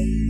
You.